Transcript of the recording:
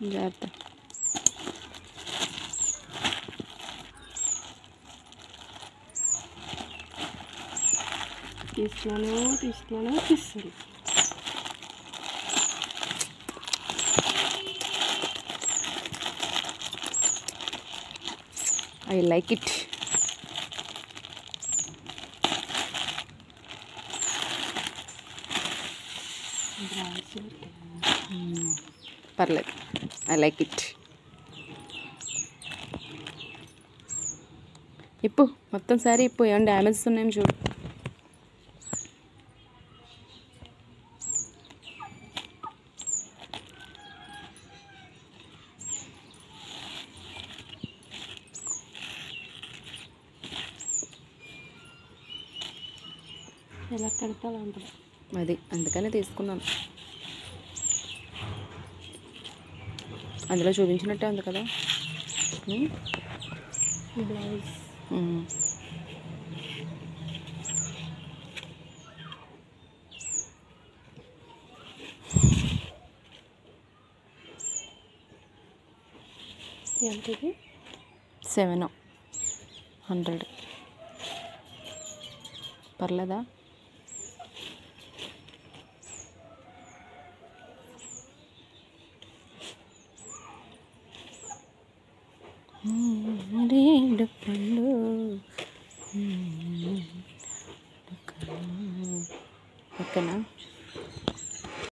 జాగ్రత్త తీస్తున్నాను తీస్తున్నాను తీస్తాను ఐ లైక్ ఇట్ పర్లేదు. ఐ లైక్ ఇట్ ఇప్పు మొత్తం సారీ ఇప్పు ఏమైనా డ్యామేజెస్ ఉన్నాయని చూడు. ఎలా కడితే అది అందుకనే తీసుకున్నాను. అందులో చూపించినట్టే ఉంది కదా. ఉమ్, బ్లౌజ్ ఉమ్. ఎంత ఇది సెవెన్. హండ్రెడ్. పర్లేదా? మారేడు పండు. ఓకేనా?